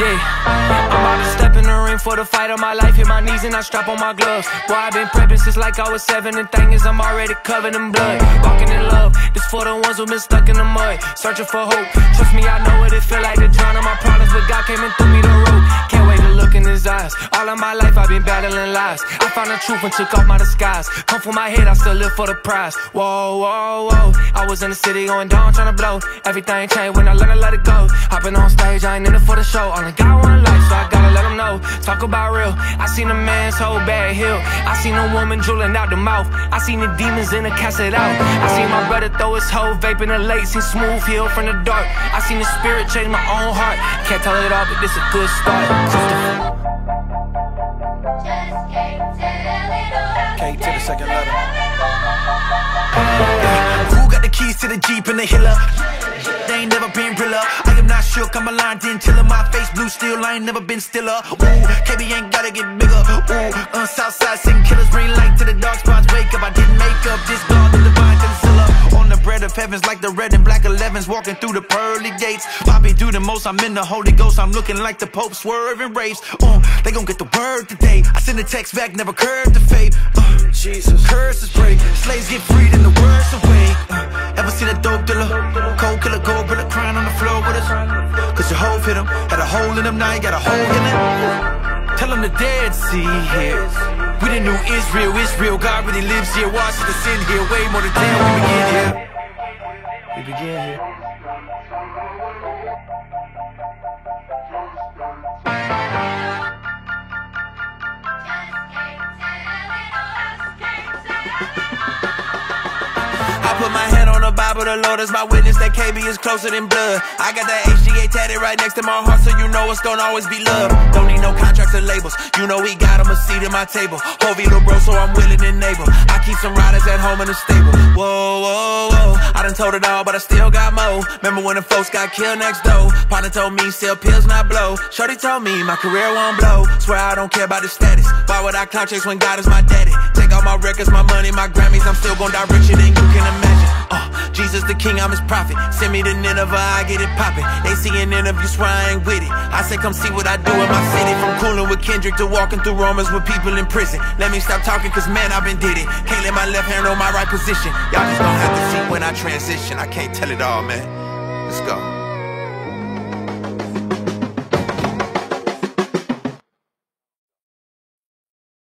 Yeah, I'm about to step in the ring for the fight of my life. Hit my knees and I strap on my gloves. Boy, I've been prepping since like I was seven. And thing is, I'm already covered in blood. Walking in love, this for the ones who been stuck in the mud. Searching for hope. Trust me, I know what it feel like to drown in my problems. But God came and eyes. All of my life, I've been battling lies. I found the truth and took off my disguise. Come for my head, I still live for the prize. Whoa, whoa, whoa. I was in the city going down, trying to blow. Everything changed when I learned to let it go. Hopping on stage, I ain't in it for the show. Only got one life, so I gotta let them know. Talk about real. I seen a man's whole bad hill. I seen a woman drooling out the mouth. I seen the demons in the casket out. I seen my brother throw his whole vape in the lake. Seen smooth heal from the dark. I seen the spirit change my own heart. Can't tell it all, but this a good start. K to the second letter. Who got the keys to the Jeep and the Hiller? They ain't never been realer. I am not shook, I'm a line chiller. My face blue still, I ain't never been stiller. Ooh, KB ain't gotta get bigger. Ooh, on Southside, sing killers, bring light to the dark spots. Wake up, I didn't make up this God, heavens, like the red and black 11s, walking through the pearly gates. Poppy do the most, I'm in the Holy Ghost. I'm looking like the Pope swerving raves. Uh, they gon' get the word today. I send a text back, never curved the fate. Uh, Jesus, curses break, slaves get freed and the words away. Uh, ever seen a dope dealer? Cold killer, gold brother crying on the floor with us. Cause your hoe fit him, had a hole in him, now you got a hole in it. Tell him the dead see here. We the new Israel, Israel, God really lives here. Watch the sin here, way more than damn. We begin here. We begin here. I put my hand on the Bible, the Lord is my witness that KB is closer than blood. I got that HGA tatted right next to my heart, so you know it's gonna always be love. Don't need no or labels, you know we got him a seat at my table. Hulvey little bro, so I'm willing and able. I keep some riders at home in the stable. Whoa, whoa, whoa. I done told it all, but I still got more. Remember when the folks got killed next door? Partner told me, sell pills, not blow. Shorty told me my career won't blow. Swear I don't care about the status. Why would I clout chase when God is my daddy? Take all my records, my money, my Grammys. I'm still gon' die richer than you can imagine. Uh, Jesus the King, I'm his prophet. Send me to Nineveh, I get it poppin'. They see an interview, swear I ain't with it. I say, come see what I do in my city. With Kendrick to walking through Romans with people in prison. Let me stop talking, cause man, I've been did it. Can't let my left hand on my right position. Y'all just gonna have to see when I transition. I can't tell it all, man. Let's go.